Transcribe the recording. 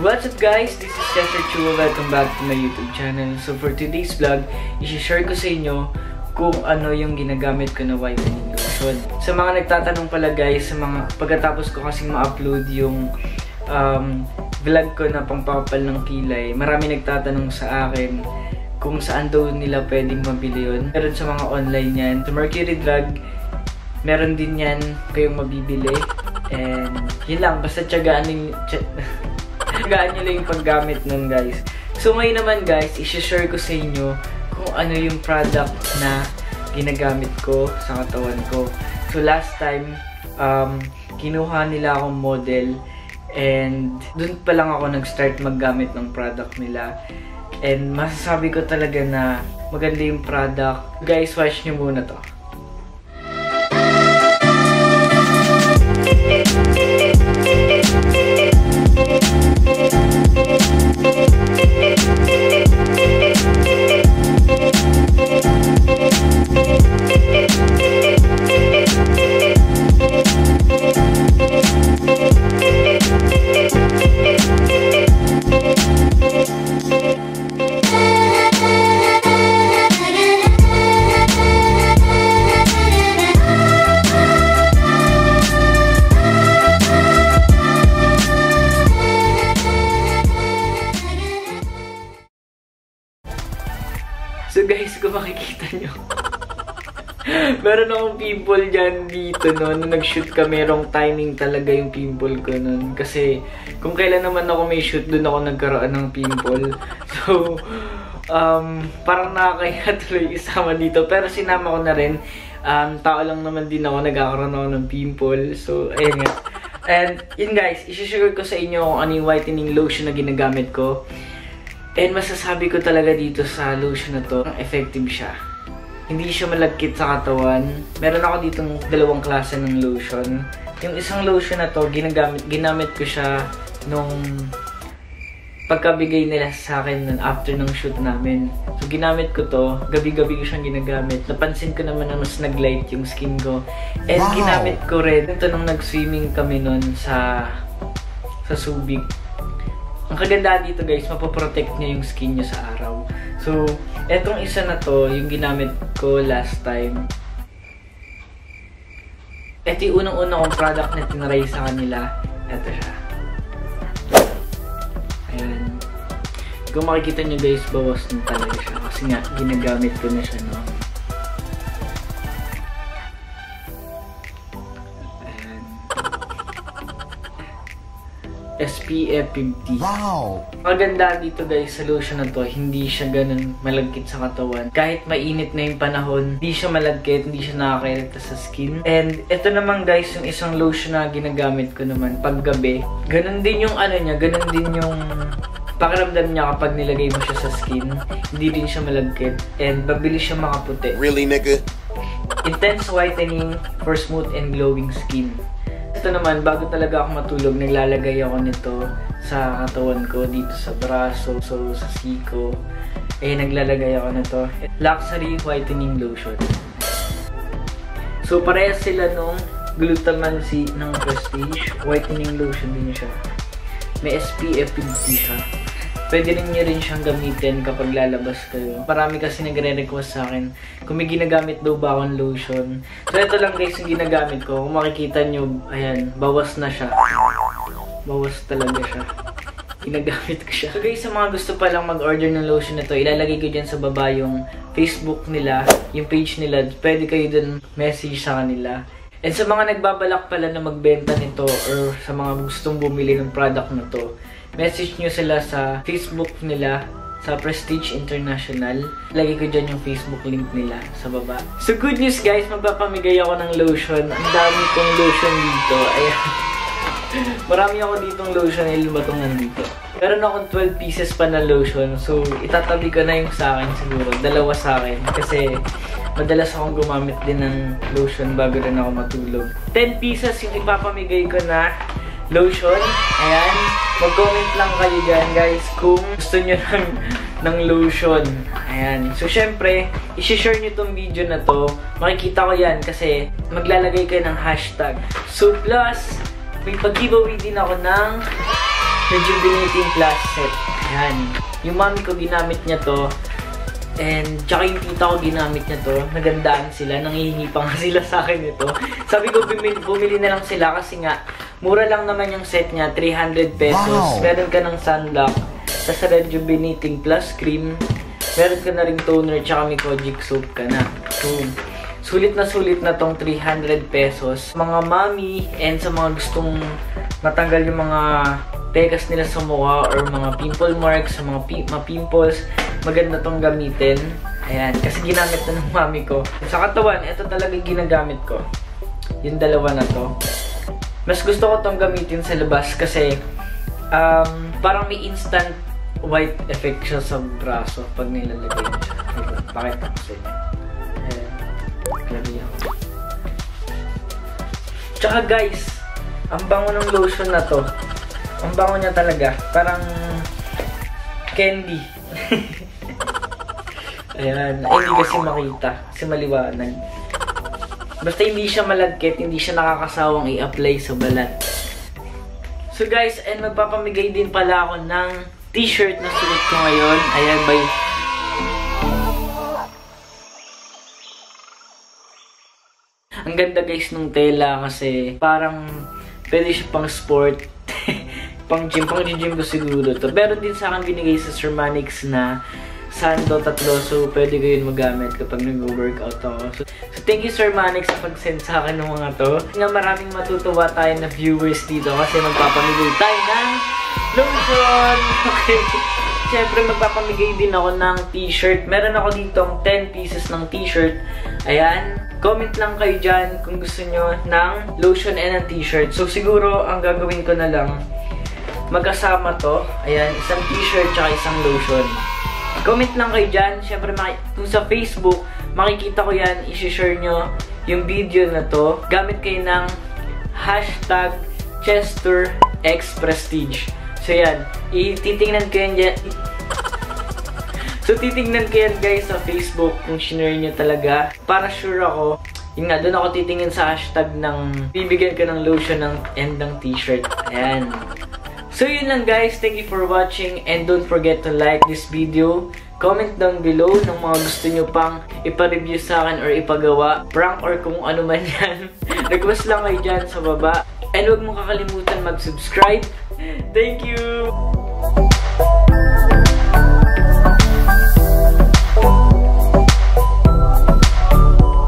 What's up guys? This is Chester Chua. Welcome back to my YouTube channel. So for today's vlog, i-share ko sa inyo kung ano yung ginagamit ko na whitening lotion. Sa mga nagtatanong pala guys, sa mga pagkatapos ko kasing ma-upload yung um, vlog ko na pangpapal ng kilay, marami nagtatanong sa akin kung saan daw nila pwedeng mabili yun. Meron sa mga online yan. Sa Mercury Drug, meron din yan kayong mabibili. And yun lang, basta tsagaan nyo, tsagaan nyo lang yung paggamit nun guys. So ngayon naman guys, isi-share ko sa inyo kung ano yung product na ginagamit ko sa katawan ko. So last time, um, kinuha nila akong model and dun pa lang ako nag-start maggamit ng product nila. And masasabi ko talaga na maganda yung product. Guys, watch nyo muna to. So guys, kung makikita nyo, meron akong pimple dyan dito no, nung nag-shoot ka, merong timing talaga yung pimple ko nun. Kasi kung kailan naman ako may shoot, dun ako nagkaroon ng pimple. So, um, parang nakakaya tuloy isama dito. Pero sinama ko na rin. Um, tao lang naman din ako, nagkakaroon ako ng pimple. So, ayun nga. And yun guys, isi-share ko sa inyo kung ano yung whitening lotion na ginagamit ko. And masasabi ko talaga dito sa lotion na to, effective siya. Hindi siya malagkit sa katawan. Meron ako ditong dalawang klase ng lotion. Yung isang lotion na to, ginagamit, ginamit ko siya nung pagkabigay nila sa akin nun after ng shoot namin. So ginamit ko to, gabi-gabi ko siyang ginagamit. Napansin ko naman na mas nag-light yung skin ko. And Wow. ginamit ko rin ito nung nag-swimming kami nun sa sa Subic. Ang kagandahan dito guys, mapoprotect niya yung skin niyo sa araw. So, etong isa na to, yung ginamit ko last time. Ito yung unang-unang kong product na tinry sa kanila. Ito siya. Ayan. Kung makikita nyo guys, bawas na talaga siya. Kasi nga, ginagamit ko na siya, no? SPF 50. Wow! Maganda dito guys sa lotion na to, hindi siya ganun malagkit sa katawan. Kahit mainit na yung panahon, hindi siya malagkit, hindi siya nakakairita sa skin. And ito naman guys, yung isang lotion na ginagamit ko naman paggabi. Ganun din yung ano niya, ganun din yung pakiramdam niya kapag nilagay mo siya sa skin. Hindi din siya malagkit and mabilis siya makaputi. Really, nigga? Intense whitening for smooth and glowing skin. Ito naman, bago talaga ako matulog, naglalagay ako nito sa katawan ko, dito sa braso, so sa siko. Eh, naglalagay ako nito. Luxury Whitening Lotion. So, parehas sila nung Glutamancy ng Prestige. Whitening Lotion din siya. May SPF 50 siya. Pwede rin nyo rin siyang gamitin kapag lalabas kayo. Marami kasi nagre-request sa akin kung may ginagamit daw ba akong lotion. So ito lang guys yung ginagamit ko. Kung makikita nyo, ayan, bawas na siya. Bawas talaga siya. Ginagamit ko siya. So guys, sa mga gusto pa lang mag-order ng lotion na to, ilalagay ko dyan sa baba yung Facebook nila, yung page nila. Pwede kayo dun message sa kanila. And sa mga nagbabalak pala na magbenta nito or sa mga gustong bumili ng product na to, message nyo sila sa Facebook nila sa Prestige International. Lagay ko dyan yung Facebook link nila sa baba. So good news guys, magpapamigay ako ng lotion. Ang dami kong lotion dito. Ayan. Marami ako ditong lotion na lumatong nandito. Meron akong 12 pieces pa na lotion. So, itatabi ko na yung sa akin siguro. Dalawa sa akin. Kasi, madalas akong gumamit din ng lotion bago rin ako matulog. 10 pieces yung ipapamigay ko na lotion. Ayan. Mag-comment lang kayo dyan, guys, kung gusto nyo ng, ng lotion. Ayan. So, syempre, isi-share nyo tong video na to. Makikita ko yan kasi maglalagay kayo ng hashtag. So, plus, may pag-giveaway din ako ng Rejuvenating Plus Set. Ayan. Yung mami ko ginamit niya to. And tsaka yung tita ko ginamit niya to. Nagandaan sila. Nangihingi pa nga sila sa akin ito. Sabi ko bumili, bumili na lang sila kasi nga mura lang naman yung set niya. 300 pesos. Wow. Meron ka ng sunlock. Tapos rejuvenating plus cream. Meron ka na ring toner tsaka may kojic soap ka na. So, sulit na sulit na tong 300 pesos. Mga mami and sa mga gustong matanggal yung mga pegas nila sa mukha or mga pimple marks, sa mga, pi- mga pimples, maganda tong gamitin. Ayan, kasi ginamit na ng mami ko. Sa katawan, ito talaga ginagamit ko. Yung dalawa na to. Mas gusto ko tong gamitin sa labas kasi um, parang may instant white effect siya sa braso pag nilalagay mo siya. Pakita ko sa inyo. Ayan. Tsaka guys, ang bango ng lotion na to. Ang bango niya talaga. Parang candy. Ayan. Ay, hindi kasi makita. Kasi maliwanag. Basta hindi siya malagkit, hindi siya nakakasawang i-apply sa balat. So guys, and magpapamigay din pala ako ng t-shirt na suot ko ngayon. Ayan, by Ang ganda guys nung tela kasi parang pwede siya pang sport. pang gym, pang gym ko siguro to. Pero din sa akin binigay sa Sir Manix na sando tatlo so pwede ko yun magamit kapag nag-workout ako. So, so thank you Sir Manix sa pag-send sa akin ng mga to. Nga maraming matutuwa tayo na viewers dito kasi magpapamigay tayo ng lotion. Okay. Siyempre, magpapamigay din ako ng t-shirt. Meron ako ditong 10 pieces ng t-shirt. Ayan. Comment lang kayo dyan kung gusto nyo ng lotion and a t-shirt. So, siguro, ang gagawin ko na lang, magkasama to. Ayan, isang t-shirt tsaka isang lotion. Comment lang kayo dyan. Siyempre, kung sa Facebook, makikita ko yan, isi-share nyo yung video na to. Gamit kayo ng hashtag Chester X Prestige. So yan, ititingnan ko yan dyan. So titingnan ko yan guys sa Facebook kung shinare nyo talaga. Para sure ako, yun nga, doon ako titingin sa hashtag ng bibigyan ka ng lotion ng ng t-shirt. Ayan. So yun lang guys, thank you for watching and don't forget to like this video. Comment down below ng mga gusto nyo pang ipa-review sa akin or ipagawa, prank or kung ano man yan. Request lang kayo dyan sa baba. And huwag mo kakalimutan mag-subscribe. Thank you!